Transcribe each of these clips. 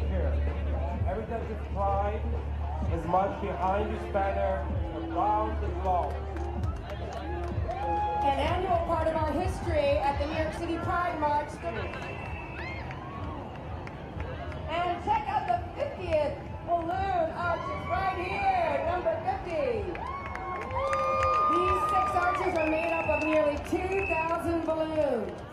Heritage Pride is marched behind this banner around the globe. An annual part of our history at the New York City Pride March. And check out the 50th balloon arches right here, number 50. These six arches are made up of nearly 2,000 balloons.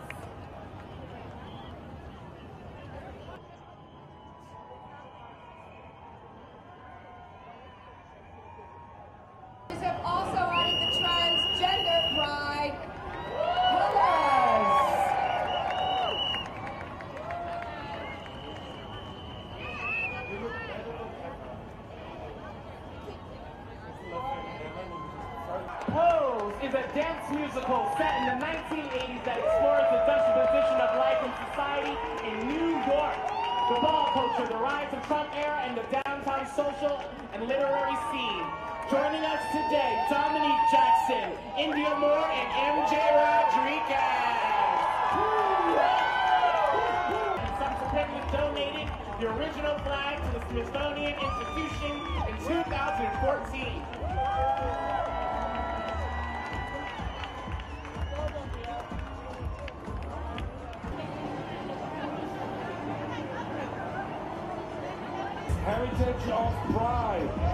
have also added the transgender pride colors. Pose is a dance musical set in the 1980s that explores the juxtaposition of life and society in New York. The ball culture, the rise of Trump era, and the downtown social and literary scene. Joining us today, Dominique Jackson, Indya Moore, and MJ Rodriguez. And subsequently donated the original flag to the Smithsonian Institution in 2014. Heritage of Pride.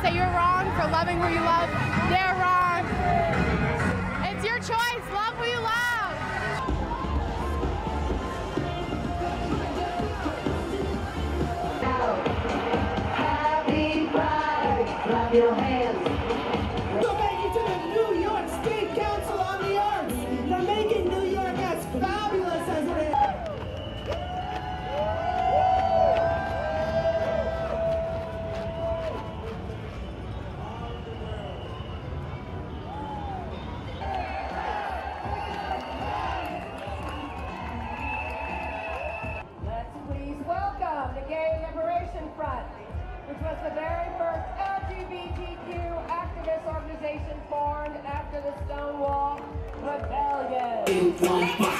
Experience that you're wrong for loving who you love, they're wrong. It's your choice. Love who you love. Happy Pride. Clap your hands. Stonewall Rebellion.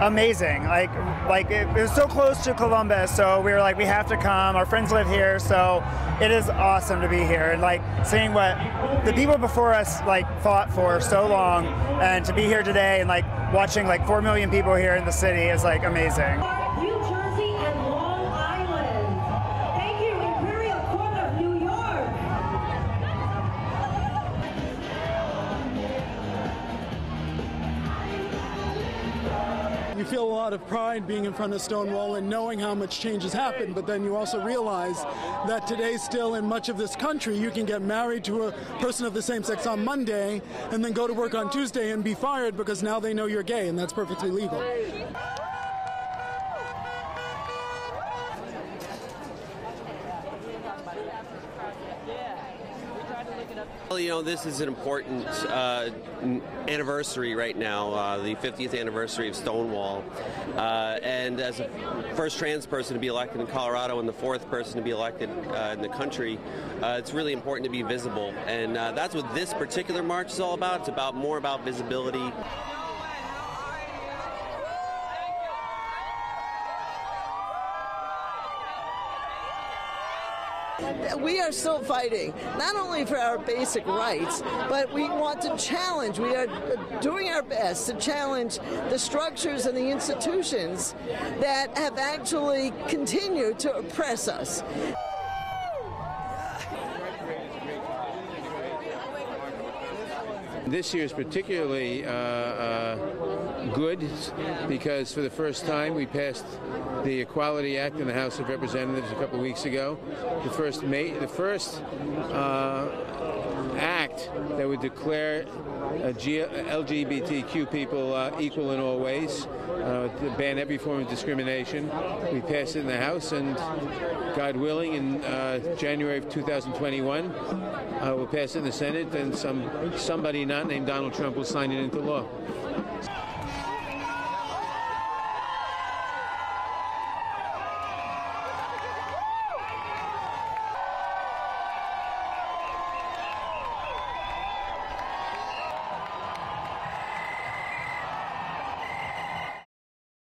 Amazing. Like, like it, it was so close to Columbus, so we were like, we have to come. Our friends live here, so it is awesome to be here and like seeing what the people before us like fought for so long, and to be here today and like watching like four million people here in the city is like amazing. Lot of pride being in front of Stonewall and knowing how much change has happened. But then you also realize that today, still in much of this country, you can get married to a person of the same sex on Monday and then go to work on Tuesday and be fired because now they know you're gay, and that's perfectly legal. You know, this is an important uh, anniversary right now, uh, the 50th anniversary of Stonewall. Uh, and as a first trans person to be elected in Colorado and the fourth person to be elected uh, in the country, uh, it's really important to be visible. And uh, that's what this particular march is all about. It's about more about visibility. We are still fighting not only for our basic rights, but we want to challenge. We are doing our best to challenge the structures and the institutions that have actually continued to oppress us. This year is particularly uh, uh, good because for the first time we passed the Equality Act in the House of Representatives a couple of weeks ago. The first, the first uh, act that would declare uh, G- LGBTQ people uh, equal in all ways, uh, to ban every form of discrimination. We passed it in the House, and God willing, in uh, January of 2021, uh, we'll pass it in the Senate, and some somebody not named Donald Trump will sign it into law.